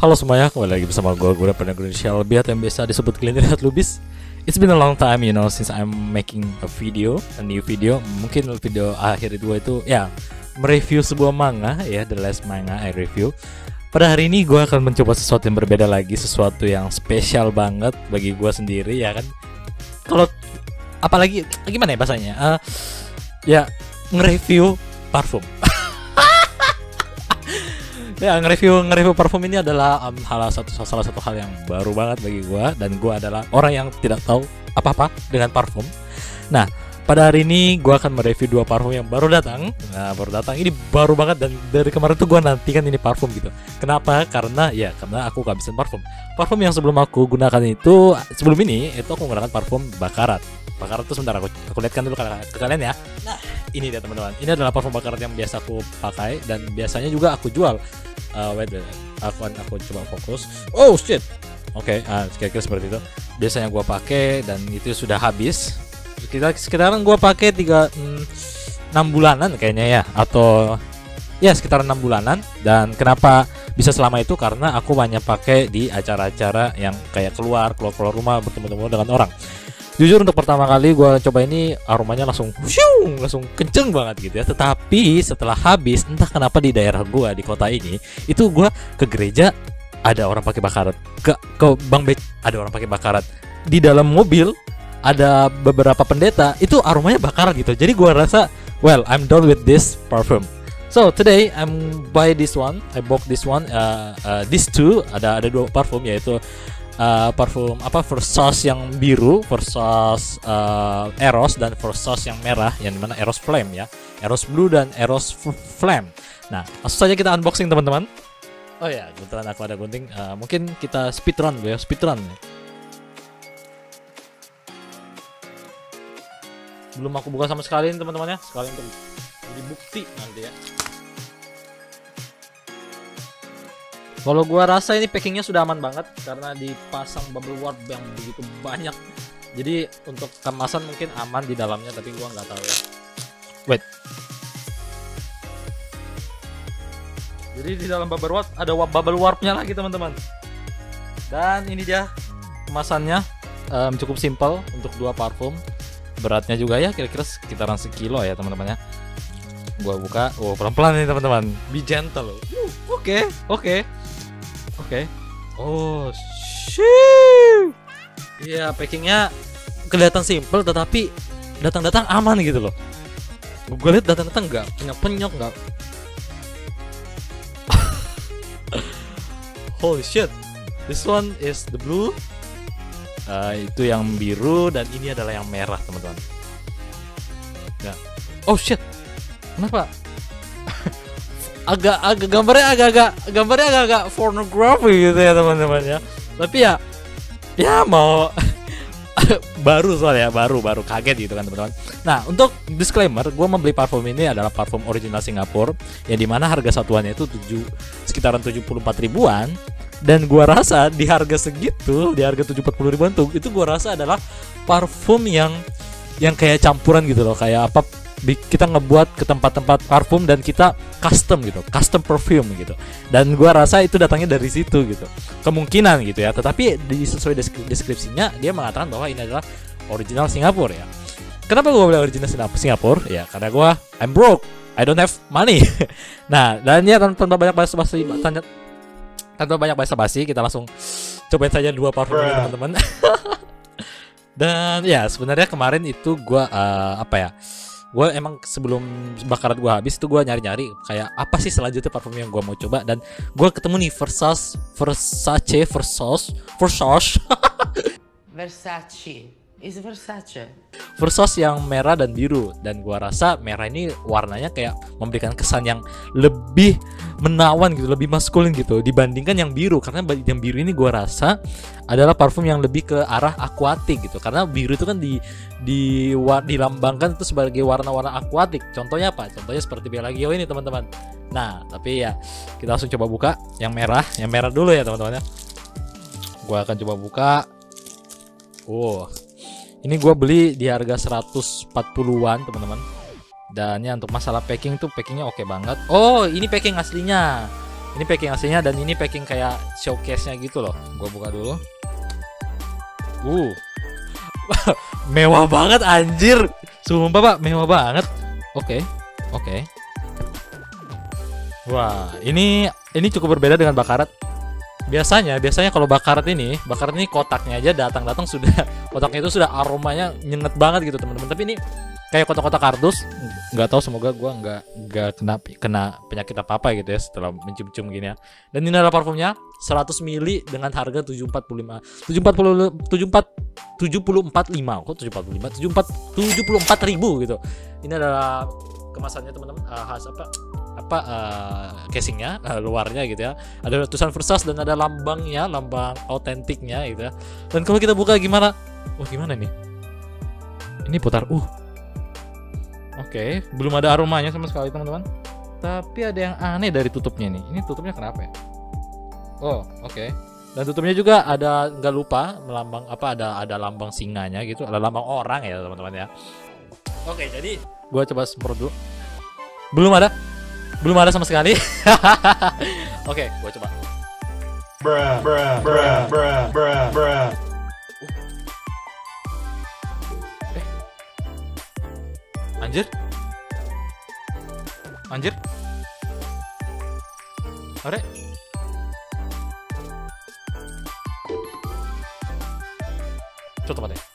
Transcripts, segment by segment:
Halo semuanya, kembali lagi bersama gue, gue Greenshell lebih atau yang biasa disebut Glenn Lihat Lubis. It's been a long time, you know, since I'm making a video, a new video. Mungkin video akhir itu itu, ya, mereview sebuah manga, ya, the last manga I review. Pada hari ini gue akan mencoba sesuatu yang berbeda lagi, sesuatu yang spesial banget bagi gue sendiri, ya kan? Kalau, apalagi, gimana ya bahasanya, uh, ya, nge-review parfum ya nge-review nge-review parfum ini adalah um, hal satu salah satu hal yang baru banget bagi gua dan gua adalah orang yang tidak tahu apa-apa dengan parfum. Nah, pada hari ini gua akan mereview dua parfum yang baru datang. Nah, baru datang ini baru banget dan dari kemarin tuh gua nantikan ini parfum gitu. Kenapa? Karena ya karena aku kehabisan parfum. Parfum yang sebelum aku gunakan itu sebelum ini itu aku menggunakan parfum Bakarat. Bakarat tuh sebentar aku, aku lihatkan dulu ke, ke kalian ya. Nah, ini dia teman-teman. Ini adalah parfum Bakarat yang biasa aku pakai dan biasanya juga aku jual. Uh, wait, wait, aku aku coba fokus. Oh shit. Oke okay, uh, kira-kira seperti itu. Biasanya gua pakai dan itu sudah habis. Kita sekitaran gua pakai tiga mm, enam bulanan kayaknya ya. Atau ya sekitar enam bulanan. Dan kenapa bisa selama itu? Karena aku banyak pakai di acara-acara yang kayak keluar keluar keluar rumah bertemu-temu dengan orang jujur untuk pertama kali gue coba ini aromanya langsung syung, langsung kenceng banget gitu ya. Tetapi setelah habis entah kenapa di daerah gue di kota ini itu gue ke gereja ada orang pakai bakarat. Ke ke bang Be ada orang pakai bakarat. Di dalam mobil ada beberapa pendeta itu aromanya bakarat gitu. Jadi gue rasa well I'm done with this perfume. So today I'm buy this one, I bought this one, uh, uh, this two ada ada dua parfum yaitu uh, parfum apa Versace yang biru, Versace uh, Eros dan Versace yang merah yang di mana Eros Flame ya, Eros Blue dan Eros Flame. Nah, langsung saja kita unboxing teman-teman. Oh ya, kebetulan aku ada gunting. Uh, mungkin kita speedrun ya, speedrun. Belum aku buka sama sekali teman-teman ya, sekali untuk jadi bukti nanti ya. Kalau gua rasa ini packingnya sudah aman banget karena dipasang bubble wrap yang begitu banyak. Jadi untuk kemasan mungkin aman di dalamnya tapi gua nggak tahu ya. Wait. Jadi di dalam bubble wrap ada bubble warpnya lagi teman-teman. Dan ini dia kemasannya um, cukup simpel untuk dua parfum. Beratnya juga ya kira-kira sekitaran sekilo ya teman-teman ya. Gua buka, oh pelan-pelan nih teman-teman. Be gentle. Oke, oke. Okay. Oke. Okay. Oh, shit. Iya, packingnya kelihatan simple tetapi datang-datang aman gitu loh. Gue lihat datang-datang nggak penyok-penyok nggak. Holy shit. This one is the blue. Uh, itu yang biru dan ini adalah yang merah teman-teman. Ya. Oh shit. Kenapa? Agak agak gambarnya agak-agak gambarnya agak-agak pornografi gitu ya teman-teman ya. Tapi ya ya mau baru soalnya baru baru kaget gitu kan teman-teman. Nah untuk disclaimer, gue membeli parfum ini adalah parfum original Singapura yang di mana harga satuannya itu tujuh sekitaran 74 ribuan. Dan gue rasa di harga segitu di harga 70 ribuan tuh itu gue rasa adalah parfum yang yang kayak campuran gitu loh. Kayak apa kita ngebuat ke tempat-tempat parfum dan kita custom gitu, custom perfume gitu. Dan gua rasa itu datangnya dari situ gitu. Kemungkinan gitu ya. Tetapi di sesuai deskripsinya dia mengatakan bahwa ini adalah original Singapura ya. Kenapa gua beli original Singapura? Ya karena gua I'm broke. I don't have money. nah, dan ya tanpa banyak bahasa basi tanya tanpa banyak bahasa basi kita langsung cobain saja dua parfum ini teman-teman. dan ya sebenarnya kemarin itu gua uh, apa ya? Gue emang sebelum bakaran gue habis itu gue nyari-nyari kayak apa sih selanjutnya parfum yang gue mau coba? Dan gue ketemu nih Versace Versace Versace Versace. Versace is Versace Versace yang merah dan biru dan gua rasa merah ini warnanya kayak memberikan kesan yang lebih menawan gitu, lebih maskulin gitu dibandingkan yang biru karena yang biru ini gua rasa adalah parfum yang lebih ke arah akuatik gitu karena biru itu kan di di dilambangkan itu sebagai warna-warna akuatik. Contohnya apa? Contohnya seperti Bellagio ini teman-teman. Nah, tapi ya kita langsung coba buka yang merah, yang merah dulu ya teman-teman ya. Gua akan coba buka. Oh, ini gue beli di harga 140-an teman-teman dan ya untuk masalah packing tuh packingnya oke okay banget oh ini packing aslinya Ini packing aslinya dan ini packing kayak showcase-nya gitu loh. Gua buka dulu. Uh. mewah banget anjir. Sumpah, Pak, mewah banget. Oke. Oke. Wah, ini ini cukup berbeda dengan bakarat. Biasanya, biasanya kalau bakarat ini, bakarat ini kotaknya aja datang-datang sudah kotaknya itu sudah aromanya nyenget banget gitu teman-teman. Tapi ini kayak kotak-kotak kardus, nggak tahu semoga gua nggak nggak kena kena penyakit apa apa gitu ya setelah mencium-cium gini ya. Dan ini adalah parfumnya 100 ml dengan harga 745 740 74 745 kok 745 74 74 ribu gitu. Ini adalah kemasannya teman-teman uh, khas apa apa uh, casingnya uh, luarnya gitu ya. Ada tulisan Versace dan ada lambangnya lambang autentiknya gitu ya. Dan kalau kita buka gimana? Wah gimana nih ini putar uh. Oke belum ada aromanya sama sekali teman-teman. Tapi ada yang aneh dari tutupnya nih ini tutupnya kenapa ya? Oh oke. Dan tutupnya juga ada nggak lupa melambang apa ada ada lambang singanya gitu. Ada lambang orang ya teman-teman ya. Oke jadi gua coba semprot dulu. Belum ada belum ada sama sekali. Oke gua coba. Bruh, bruh, bruh, bruh, bruh, bruh. anjir. Anjir. Are. Coba tempat ya Wait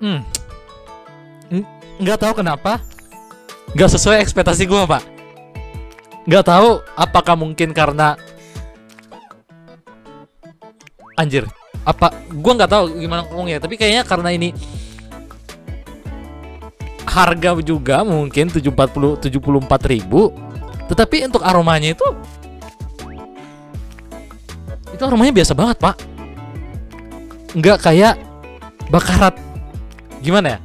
Hmm. Nggak tahu kenapa. Nggak sesuai ekspektasi gua pak. Nggak tahu apakah mungkin karena anjir apa gua nggak tahu gimana ngomongnya tapi kayaknya karena ini harga juga mungkin 740 74 ribu tetapi untuk aromanya itu itu aromanya biasa banget pak. Nggak kayak bakarat gimana ya?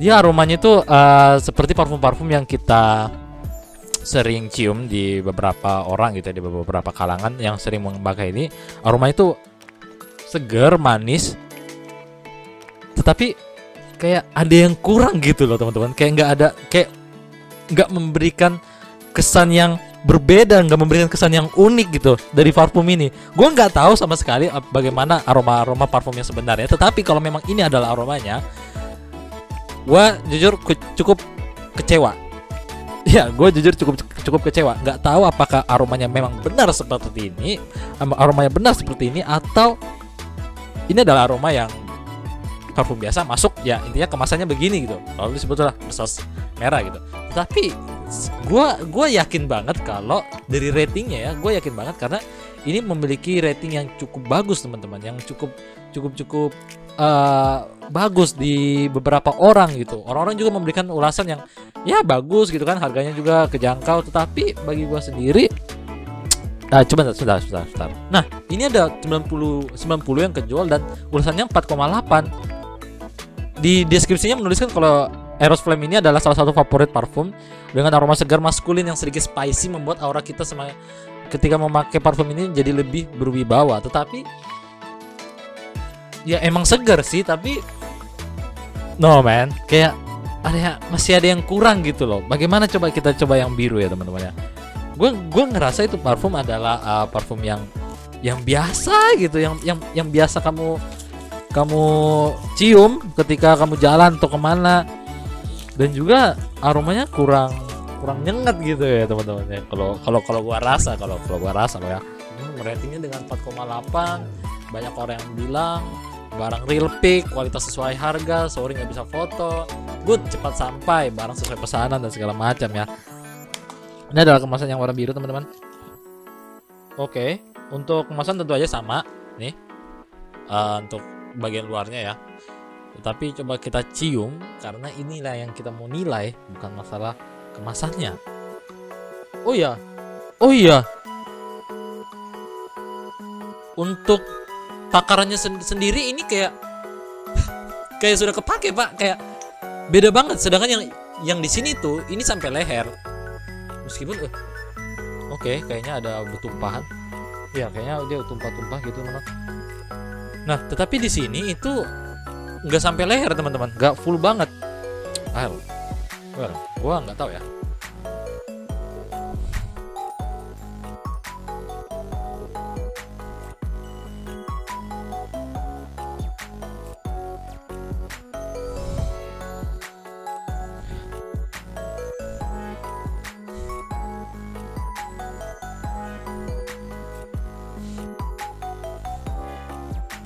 Dia aromanya itu eh, seperti parfum-parfum yang kita sering cium di beberapa orang gitu ya, di beberapa kalangan yang sering memakai ini aroma itu seger manis. Tetapi kayak ada yang kurang gitu loh teman-teman. Kayak nggak ada kayak nggak memberikan kesan yang berbeda nggak memberikan kesan yang unik gitu dari parfum ini. Gue nggak tahu sama sekali bagaimana aroma aroma parfum yang sebenarnya tetapi kalau memang ini adalah aromanya gue jujur ku- cukup kecewa. Ya gue jujur cukup cukup kecewa. Nggak tahu apakah aromanya memang benar seperti ini aromanya benar seperti ini atau ini adalah aroma yang parfum biasa masuk ya intinya kemasannya begini gitu. Lalu disebutlah saus merah gitu. Tapi gue gue yakin banget kalau dari ratingnya ya gue yakin banget karena ini memiliki rating yang cukup bagus teman-teman yang cukup cukup cukup eh, bagus di beberapa orang gitu orang-orang juga memberikan ulasan yang ya bagus gitu kan harganya juga kejangkau tetapi bagi gua sendiri Nah, coba sudah, sudah, sudah. Nah, ini ada 90 90 yang kejual dan ulasannya 4,8. Di deskripsinya menuliskan kalau Eros Flame ini adalah salah satu favorit parfum dengan aroma segar maskulin yang sedikit spicy membuat aura kita sama ketika memakai parfum ini jadi lebih berwibawa. Tetapi ya emang segar sih, tapi no man, kayak ada masih ada yang kurang gitu loh. Bagaimana coba kita coba yang biru ya teman-teman ya. Gue gue ngerasa itu parfum adalah uh, parfum yang yang biasa gitu, yang yang yang biasa kamu kamu cium ketika kamu jalan atau ke mana dan juga aromanya kurang kurang nyengat gitu ya teman-teman ya. Kalau kalau kalau gua rasa kalau kalau gua rasa loh ya. Hmm, ratingnya dengan 4,8 banyak orang yang bilang barang real pick kualitas sesuai harga sorry nggak bisa foto. Good cepat sampai barang sesuai pesanan dan segala macam ya. Ini adalah kemasan yang warna biru teman-teman. Oke untuk kemasan tentu aja sama nih. Eh, untuk bagian luarnya ya tetapi coba kita cium karena inilah yang kita mau nilai bukan masalah kemasannya. Oh iya. Oh iya. Untuk takarannya sen- sendiri ini kayak kayak sudah kepake pak. Kayak beda banget. Sedangkan yang yang di sini tuh ini sampai leher. Meskipun eh, oke kayaknya ada bertumpahan. Ya kayaknya dia tumpah-tumpah gitu memang nah tetapi di sini itu nggak sampai leher teman-teman. Nggak full banget. Ah well, gua nggak tahu ya.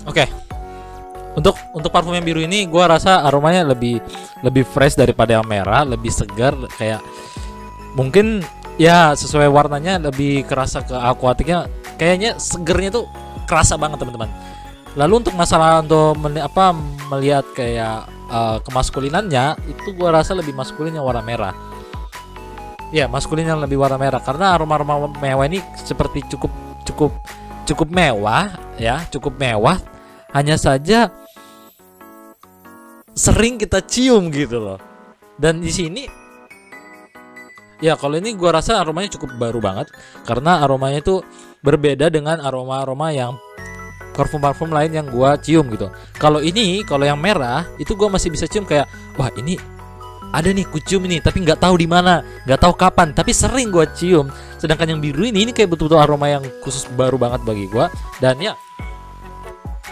Oke. Untuk untuk parfum yang biru ini gua rasa aromanya lebih lebih fresh daripada yang merah, lebih segar kayak mungkin ya sesuai warnanya lebih kerasa ke aquaticnya kayaknya segernya tuh kerasa banget teman-teman. Lalu untuk masalah untuk meli- apa melihat kayak eh, kemaskulinannya itu gua rasa lebih maskulin yang warna merah. Ya, maskulin yang lebih warna merah karena aroma-aroma mewah ini seperti cukup cukup cukup mewah ya, cukup mewah hanya saja sering kita cium gitu loh. Dan di sini ya kalau ini gua rasa aromanya cukup baru banget karena aromanya itu berbeda dengan aroma-aroma yang parfum-parfum lain yang gua cium gitu. Kalau ini, kalau yang merah itu gua masih bisa cium kayak wah ini ada nih kucium ini tapi nggak tahu di mana, nggak tahu kapan, tapi sering gua cium. Sedangkan yang biru ini ini kayak betul-betul aroma yang khusus baru banget bagi gua dan ya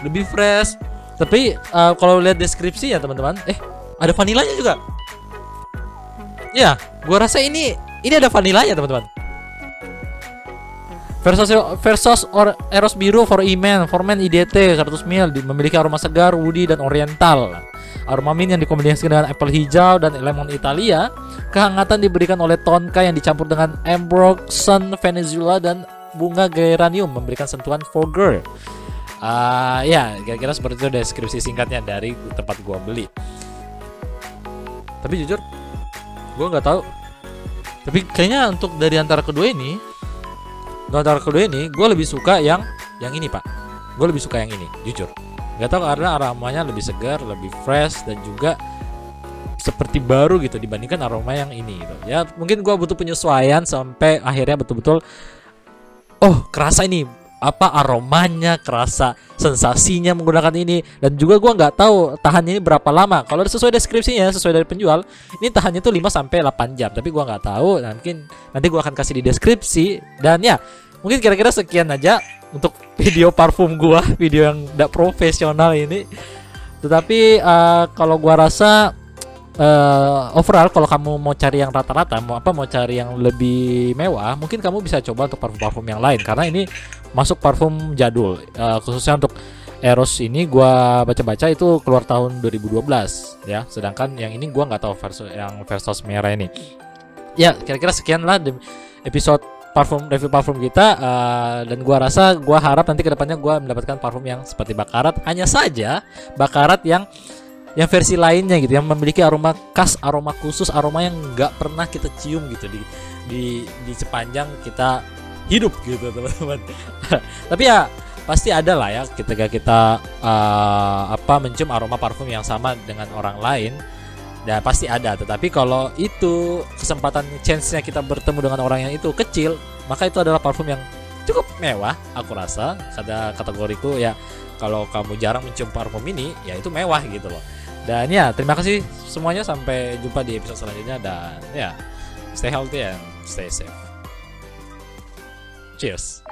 lebih fresh. Tapi uh, kalau lihat deskripsi ya teman-teman, eh ada vanilanya juga. Ya, gua rasa ini ini ada vanilanya teman-teman. Versus Versus or Eros biru for Imen, for men IDT 100 ml di- memiliki aroma segar, woody dan oriental. Aroma mint yang dikombinasikan dengan apple hijau dan lemon Italia. Kehangatan diberikan oleh tonka yang dicampur dengan ambroxan Venezuela dan bunga geranium memberikan sentuhan fogger. Ah ya, kira-kira seperti itu deskripsi singkatnya dari tempat gua beli. Tapi jujur, gua nggak tahu. Tapi kayaknya untuk dari antara kedua ini, antara kedua ini, gue lebih suka yang yang ini pak. Gue lebih suka yang ini, jujur. Gak tahu karena aromanya lebih segar, lebih fresh dan juga seperti baru gitu dibandingkan aroma yang ini gitu. Ya mungkin gua butuh penyesuaian sampai akhirnya betul-betul oh kerasa ini apa aromanya kerasa sensasinya menggunakan ini. Dan juga gua nggak tahu tahannya ini berapa lama. Kalau sesuai deskripsinya sesuai dari penjual ini tahannya tuh 5 sampai 8 jam. Tapi gua nggak tahu nah, mungkin nanti gua akan kasih di deskripsi. Dan ya mungkin kira-kira sekian aja untuk video parfum gua video yang tidak profesional ini. Tetapi eh, kalau gua rasa eh, overall kalau kamu mau cari yang rata-rata mau apa mau cari yang lebih mewah mungkin kamu bisa coba untuk parfum-parfum yang lain. Karena ini masuk parfum jadul. Eh, khususnya untuk Eros ini gua baca-baca itu keluar tahun 2012 ya. Sedangkan yang ini gua nggak tahu versi yang Versos merah ini. Ya kira-kira sekian lah di episode parfum review parfum kita eh, dan gua rasa gua harap nanti ke depannya gua mendapatkan parfum yang seperti Bakarat. Hanya saja Bakarat yang yang versi lainnya gitu yang memiliki aroma khas aroma khusus aroma yang nggak pernah kita cium gitu di di di sepanjang kita hidup gitu teman-teman. Tapi ya pasti ada lah ya ketika kita eh, apa mencium aroma parfum yang sama dengan orang lain ya pasti ada. Tetapi kalau itu kesempatan chance-nya kita bertemu dengan orang yang itu kecil maka itu adalah parfum yang cukup mewah aku rasa. Kata kategoriku ya kalau kamu jarang mencium parfum ini ya itu mewah gitu loh. Dan ya terima kasih semuanya. Sampai jumpa di episode selanjutnya dan ya stay healthy and stay safe Cheers.